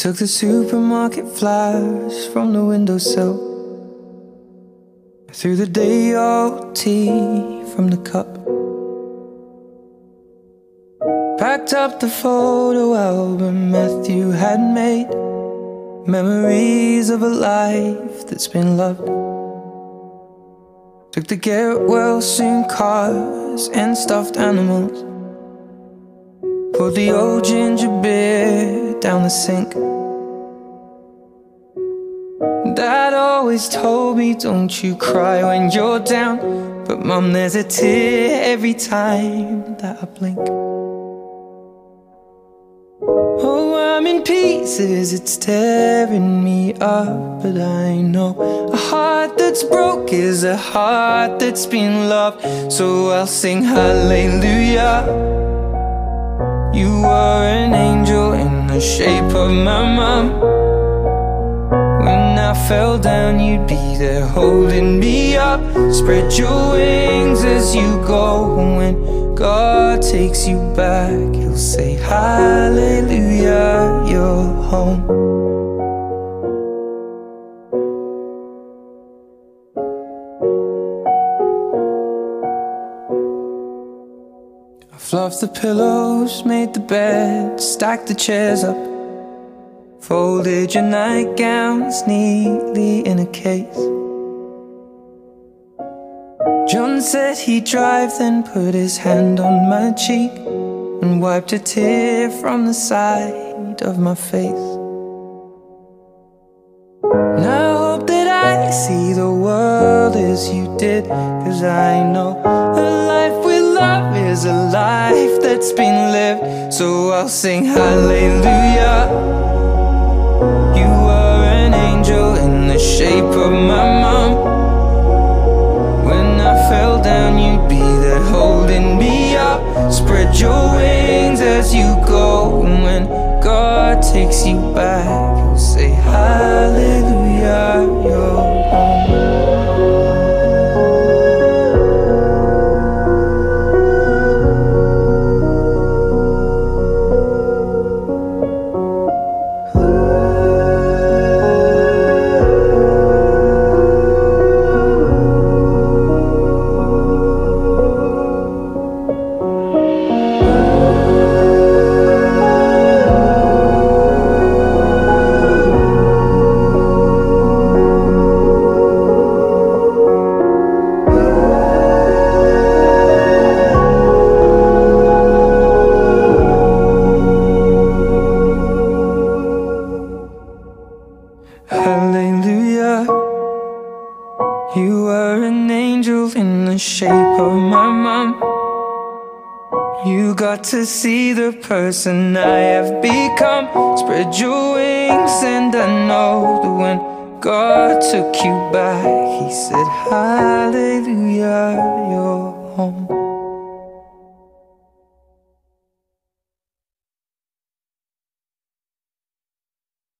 took the supermarket flyers from the windowsill. I threw the day old tea from the cup. Packed up the photo album Matthew had made. Memories of a life that's been loved. Took the get well soon cars and stuffed animals. Poured the old ginger beer down the sink. Dad always told me, don't you cry when you're down. But mum, there's a tear every time that I blink. Oh, I'm in pieces, it's tearing me up. But I know a heart that's broke is a heart that's been loved. So I'll sing hallelujah. You were an angel in the shape of my mom. When I fell down you'd be there holding me up. Spread your wings as you go. When God takes you back He'll say hallelujah, you're home Fluffed the pillows, made the bed, stacked the chairs up. Folded your nightgowns neatly in a case. John said he'd drive, then put his hand on my cheek and wiped a tear from the side of my face. And I hope that I see the world as you did, cause I know is a life that's been lived. So I'll sing hallelujah. You were an angel in the shape of my mom. When I fell down you'd be there holding me up. Spread your wings as you go. And When God takes you back He'll say hallelujah, You were an angel in the shape of my mom. You got to see the person I have become. Spread your wings and I know that when God took you back He said hallelujah, you're home